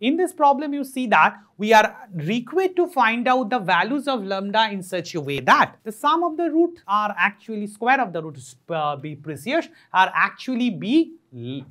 in this problem, you see that we are required to find out the values of lambda in such a way that the sum of the root are actually square of the root uh, be precious are actually be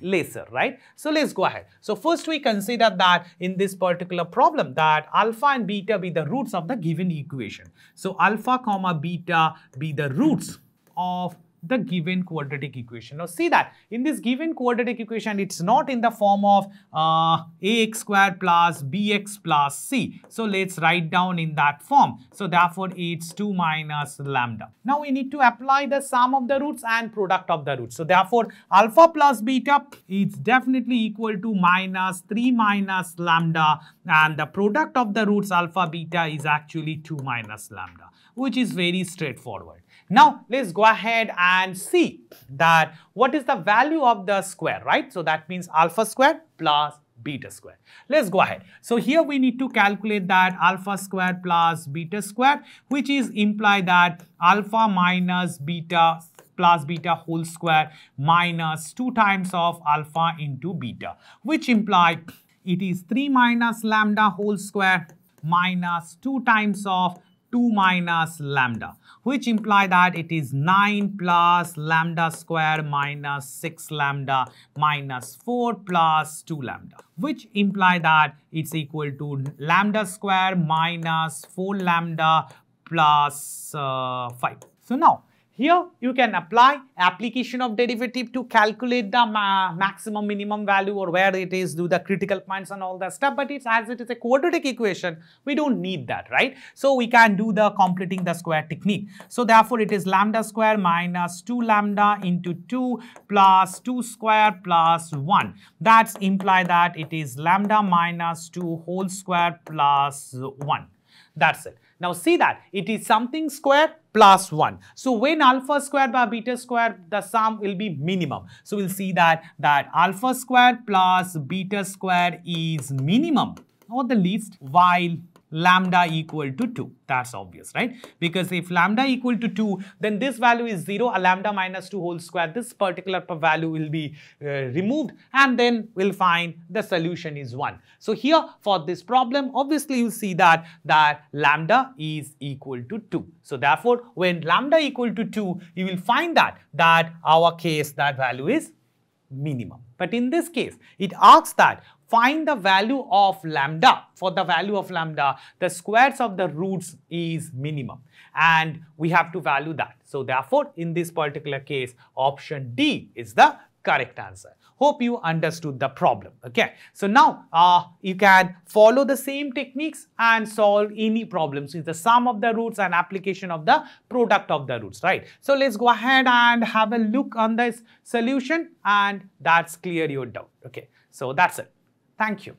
lesser, right? So let's go ahead. So first we consider that in this particular problem that alpha and beta be the roots of the given equation. So alpha comma beta be the roots of the given quadratic equation. Now see that in this given quadratic equation, it's not in the form of uh, ax square plus bx plus c. So let's write down in that form. So therefore it's 2 minus lambda. Now we need to apply the sum of the roots and product of the roots. So therefore alpha plus beta is definitely equal to minus 3 minus lambda and the product of the roots alpha beta is actually 2 minus lambda which is very straightforward. Now, let's go ahead and see that what is the value of the square, right? So, that means alpha square plus beta square. Let's go ahead. So, here we need to calculate that alpha square plus beta square, which is imply that alpha minus beta plus beta whole square minus 2 times of alpha into beta, which imply it is 3 minus lambda whole square minus 2 times of 2 minus lambda which imply that it is 9 plus lambda square minus 6 lambda minus 4 plus 2 lambda which imply that it's equal to lambda square minus 4 lambda plus, uh, 5. So now here you can apply application of derivative to calculate the ma maximum minimum value or where it is, do the critical points and all that stuff. But it's as it is a quadratic equation, we don't need that, right? So we can do the completing the square technique. So therefore it is lambda square minus 2 lambda into 2 plus 2 square plus 1. That's imply that it is lambda minus 2 whole square plus 1. That's it. Now see that it is something square plus 1. So when alpha square by beta square, the sum will be minimum. So we'll see that, that alpha square plus beta square is minimum or the least while lambda equal to 2. That's obvious, right? Because if lambda equal to 2, then this value is 0, a lambda minus 2 whole square, this particular value will be uh, removed and then we'll find the solution is 1. So here for this problem, obviously you see that, that lambda is equal to 2. So therefore, when lambda equal to 2, you will find that, that our case, that value is minimum. But in this case, it asks that find the value of lambda. For the value of lambda, the squares of the roots is minimum and we have to value that. So therefore, in this particular case, option D is the correct answer. Hope you understood the problem. Okay. So now uh, you can follow the same techniques and solve any problems with the sum of the roots and application of the product of the roots, right? So let's go ahead and have a look on this solution and that's clear your doubt. Okay. So that's it. Thank you.